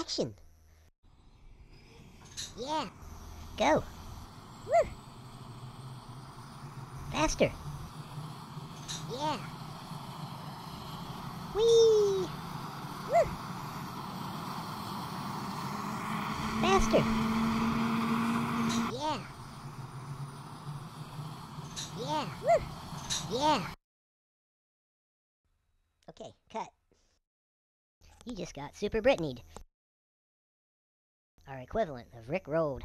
Action. Yeah. Go. Woo. Faster. Yeah. Whee! Woo! Faster. Yeah. Yeah. Woo! Yeah. Okay, cut. You just got Super Britney'd. Our equivalent of Rick Rolled.